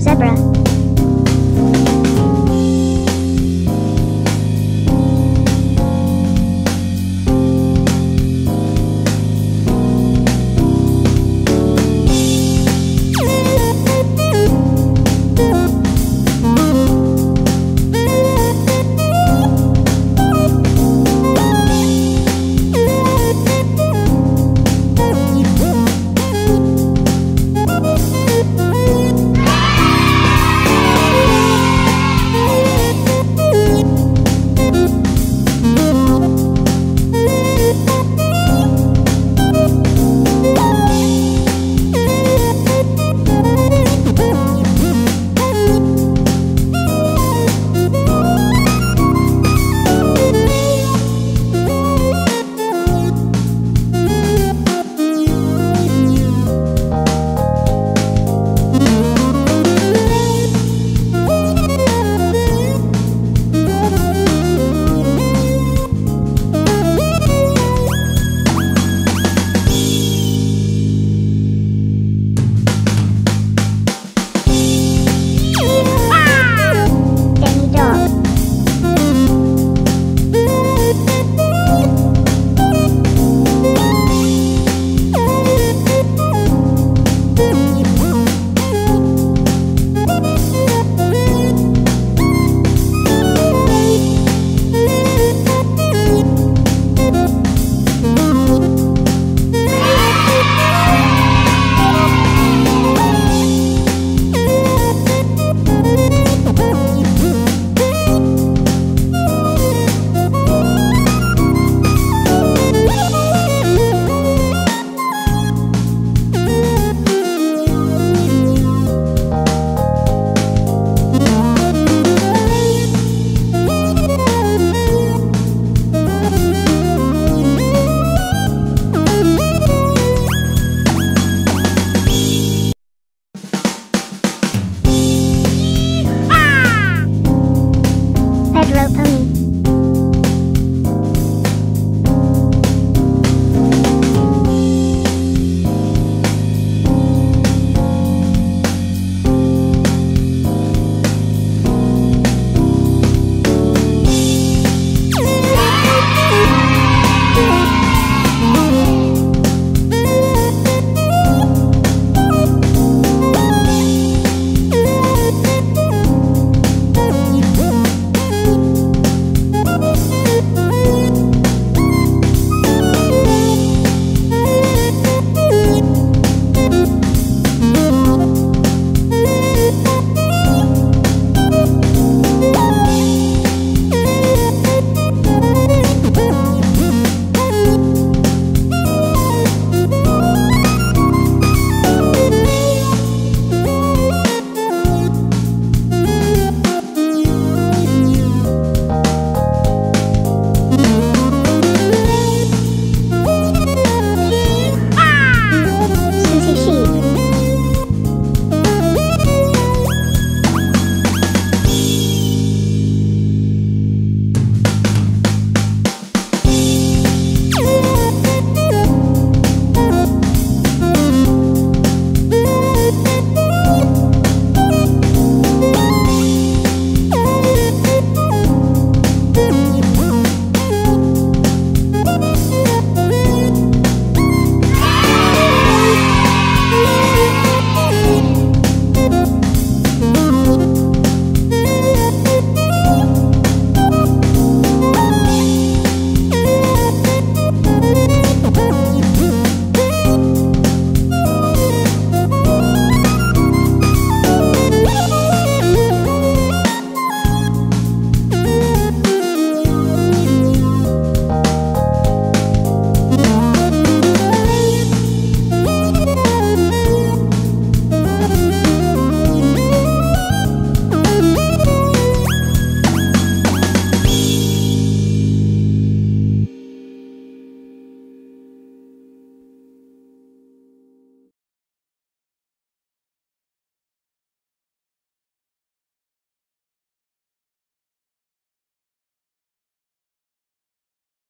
zebra.